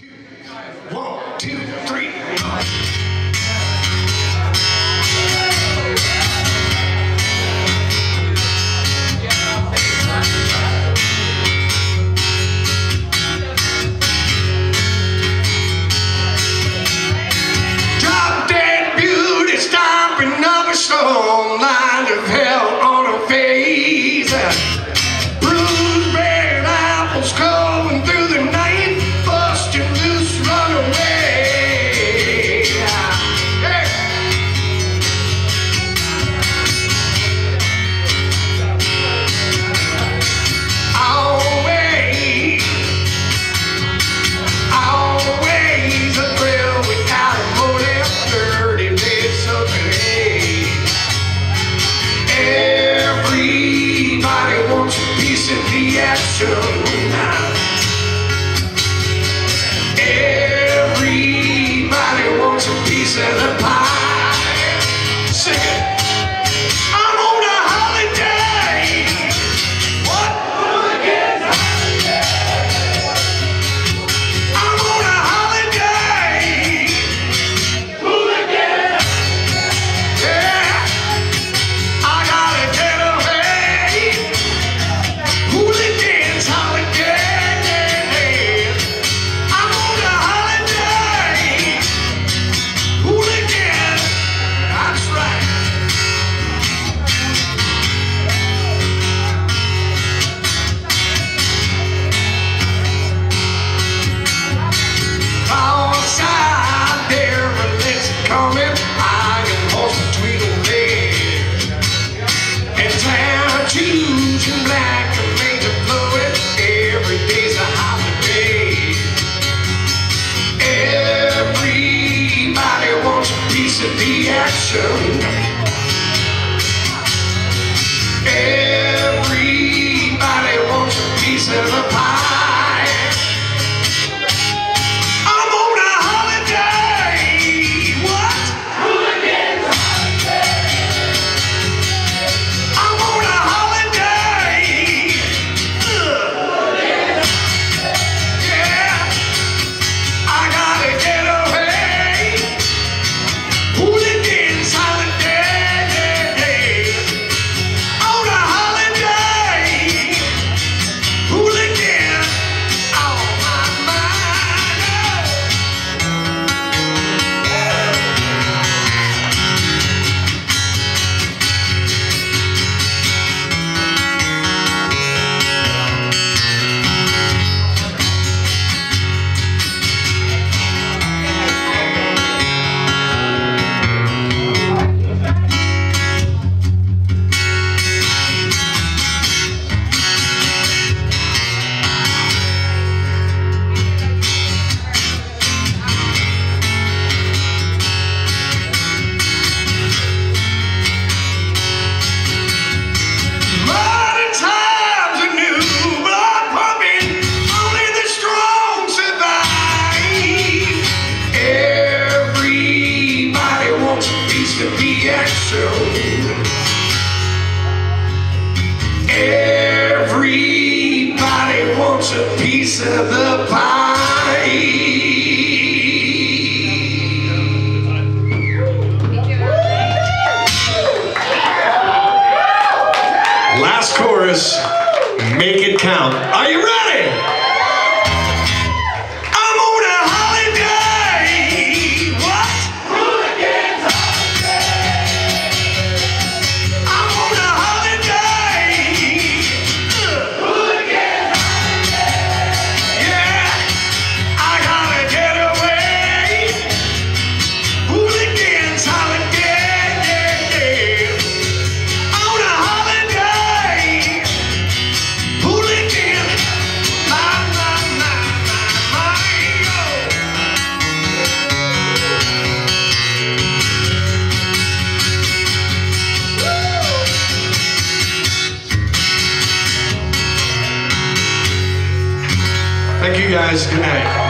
One, two, three. Drop dead beauty, stomping up a line of hell of the action. Everybody wants a piece of the pie. Coming. I can horse between town shoes and black and major. Every day's a holiday. Everybody wants a piece of the action. Everybody wants a piece of the pie. Last chorus, make it count. Are you ready? Thank you guys. Good night.